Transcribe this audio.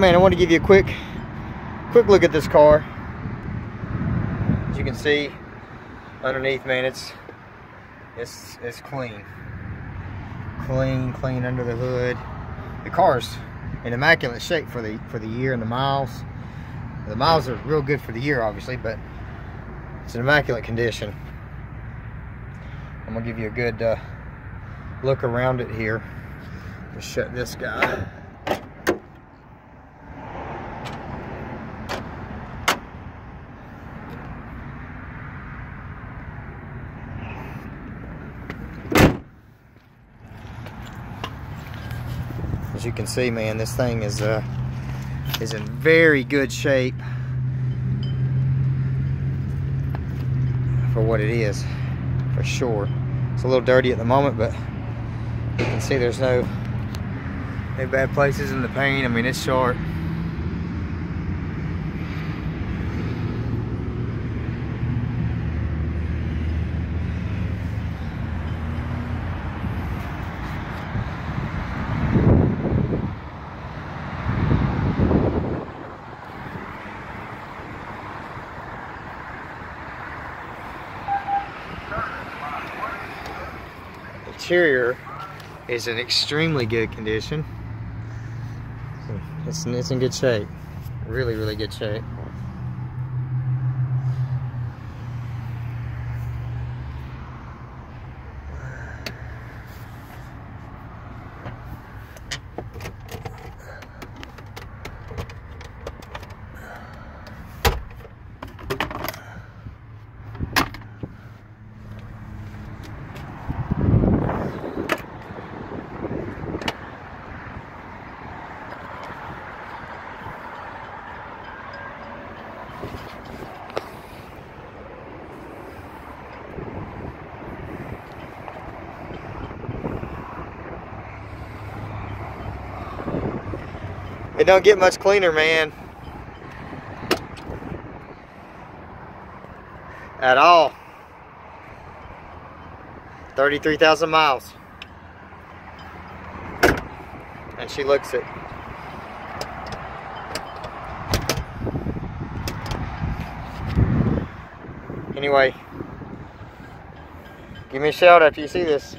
Man, I want to give you a quick, quick look at this car. As you can see, underneath, man, it's, it's, it's clean. Clean, clean under the hood. The car's in immaculate shape for the, for the year and the miles. The miles are real good for the year, obviously, but it's an immaculate condition. I'm gonna give you a good uh, look around it here. Let's shut this guy. As you can see, man, this thing is uh, is in very good shape for what it is, for sure. It's a little dirty at the moment, but you can see there's no, no bad places in the paint. I mean, it's sharp. Interior is in extremely good condition. It's, it's in good shape. Really, really good shape. It don't get much cleaner, man. At all. 33,000 miles. And she looks it. Anyway, give me a shout after you see this.